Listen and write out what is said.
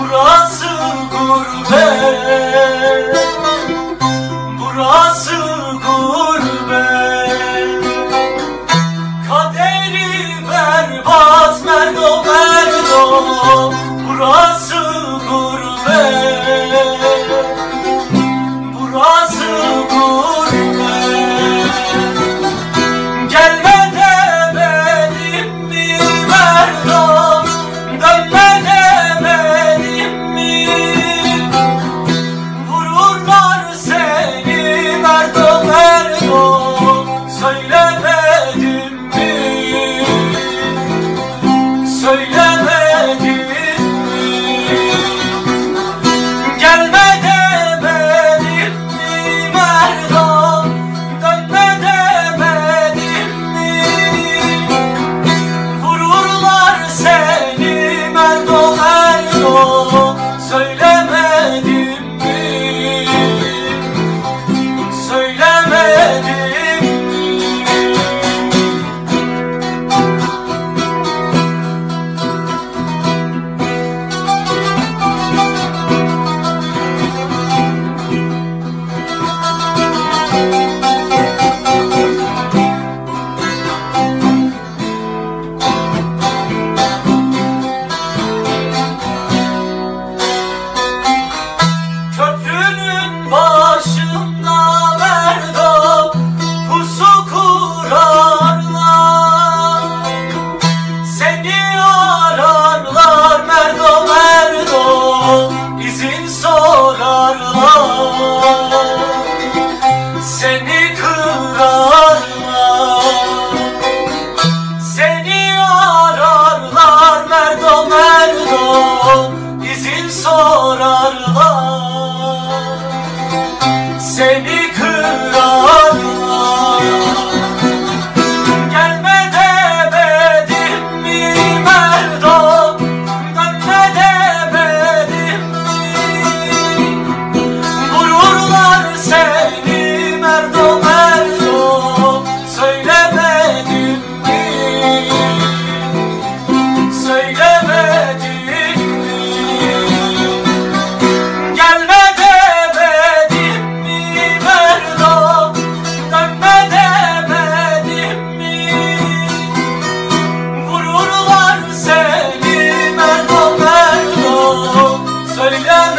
Burası gurbet. Burası gurbet. Kaderi berbat Merdo merdo. Burası gurbet. seni söylemedin. Gelme demedim mi Merdan Dönme mi? Vururlar seni Merdan Merdan Söyleme